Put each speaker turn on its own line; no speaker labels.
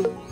you